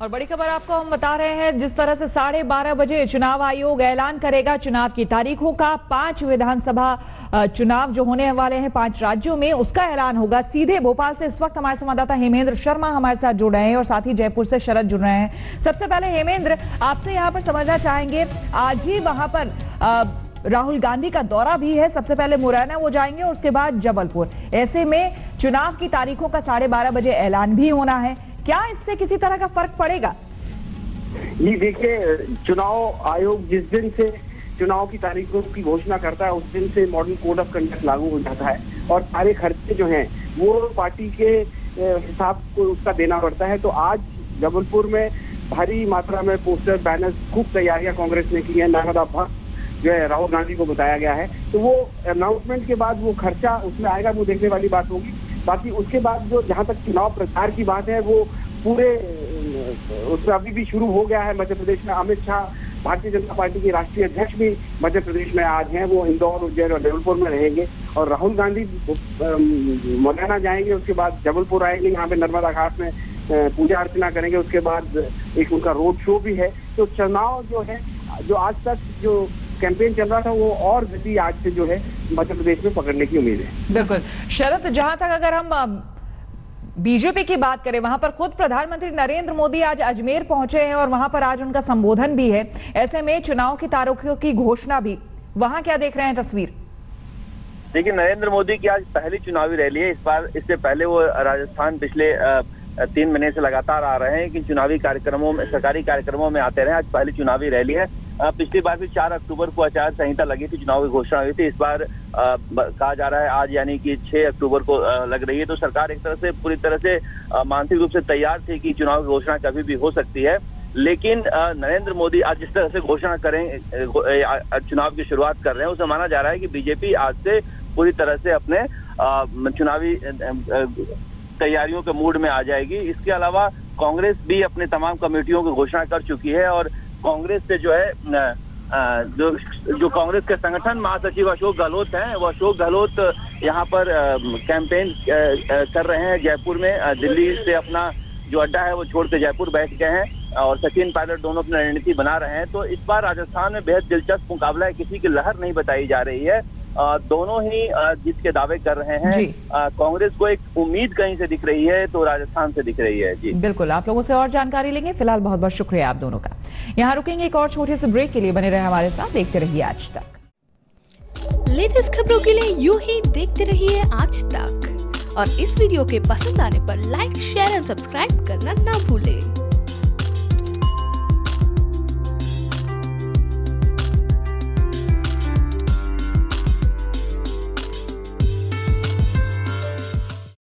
और बड़ी खबर आपको हम बता रहे हैं, जिस तरह से साढ़े बारह बजे चुनाव आयोग ऐलान करेगा, चुनाव की तारीखों का पाँच विधानसभा चुनाव जो होने वाले हैं पाँच राज्यों में, उसका ऐलान होगा। सीधे भोपाल से इस वक्त हमारे संवाददाता हेमेंद्र शर्मा हमारे साथ जुड़ रहे हैं और साथ ही जयपुर से शरद जुड़ रहे हैं। सबसे पहले हेमेंद्र, आपसे यहाँ पर समझना चाहेंगे, आज ही वहाँ पर राहुल गांधी का दौरा भी है। सबसे पहले मुरैना वो जाएँगे और उसके बाद जबलपुर। ऐसे में चुनाव की तारीखों का साढ़े बारह बजे ऐलान भी होना है। क्या इससे किसी तरह का फ़र्क पड़ेगा? ये देखिए, चुनाव आयोग जिस दिन से चुनाव की तारीखों की घोषणा करता है, उस दिन से मॉडर्न कोड ऑफ़ कंडक्ट लागू हो जाता है। और सारे खर्चे जो हैं, वो पार्टी के हिसाब को उसका देना पड़ता है। तो आज जबलपुर में भारी मात्रा में पोस्टर बैनर खूब तैयारियाँ कांग्रेस ने की है। नर्मदा भक्त जो है, राहुल गांधी को बताया गया है। तो वो अनाउंसमेंट के बाद वो खर्चा उसमें आएगा, वो देखने वाली बात होगी। बाकी उसके बाद जो जहाँ तक चुनाव प्रचार की बात है, वो पूरे उसमें अभी भी शुरू हो गया है मध्य प्रदेश में। अमित शाह भारतीय जनता पार्टी के राष्ट्रीय अध्यक्ष भी मध्य प्रदेश में आज हैं। वो इंदौर, उज्जैन और जबलपुर में रहेंगे। और राहुल गांधी मुरैना जाएँगे, उसके बाद जबलपुर आएँगे, यहाँ पे नर्मदा घाट में पूजा अर्चना करेंगे। उसके बाद एक उनका रोड शो भी है। तो चुनाव जो है, जो आज तक जो कैंपेन चल रहा था वो और गति आज से जो है मध्य प्रदेश में पकड़ने की उम्मीद है। बिल्कुल। शरद जहाँ तक अगर हम बीजेपी की बात करें वहाँ पर खुद प्रधानमंत्री नरेंद्र मोदी आज अजमेर पहुँचे हैं और वहाँ पर आज उनका संबोधन भी है। ऐसे में चुनाव की तारीखों की घोषणा भी। वहाँ क्या देख रहे हैं तस्वीर? देखिए नरेंद्र मोदी की आज पहली चुनावी रैली है। इस बार इससे पहले वो राजस्थान पिछले तीन महीने से लगातार आ रहे हैं कि चुनावी कार्यक्रमों में सरकारी कार्यक्रमों में आते रहे। आज पहली चुनावी रैली है। पिछली बार भी चार अक्टूबर को आचार संहिता लगी थी, चुनाव की घोषणा हुई थी। इस बार कहा जा रहा है, आज यानी कि 6 अक्टूबर को लग रही है। तो सरकार एक तरह से, पूरी तरह से मानसिक रूप से तैयार थी कि चुनाव की घोषणा कभी भी हो सकती है। लेकिन नरेंद्र मोदी आज जिस तरह से घोषणा करें चुनाव की शुरुआत कर रहे हैं, उसे माना जा रहा है कि बीजेपी आज से पूरी तरह से अपने चुनावी तैयारियों के मूड में आ जाएगी। इसके अलावा कांग्रेस भी अपने तमाम कमेटियों की घोषणा कर चुकी है और कांग्रेस से जो है जो जो कांग्रेस के संगठन महासचिव अशोक गहलोत हैं, वो अशोक गहलोत यहाँ पर कैंपेन कर रहे हैं जयपुर में दिल्ली से अपना जो अड्डा है वो छोड़ के जयपुर बैठ गए हैं और सचिन पायलट दोनों अपनी रणनीति बना रहे हैं। तो इस बार राजस्थान में बेहद दिलचस्प मुकाबला है, किसी की लहर नहीं बताई जा रही है। दोनों ही जीत के दावे कर रहे हैं कांग्रेस को एक उम्मीद कहीं से दिख रही है तो राजस्थान से दिख रही है। जी। बिल्कुल आप लोगों से और जानकारी लेंगे। फ़िलहाल बहुत बहुत शुक्रिया आप दोनों का। यहाँ रुकेंगे एक और छोटे से ब्रेक के लिए। बने रहे हमारे साथ देखते रहिए आज तक। लेटेस्ट खबरों के लिए यू ही देखते रहिए आज तक। और इस वीडियो के पसंद आने पर लाइक शेयर एंड सब्सक्राइब करना ना भूलें।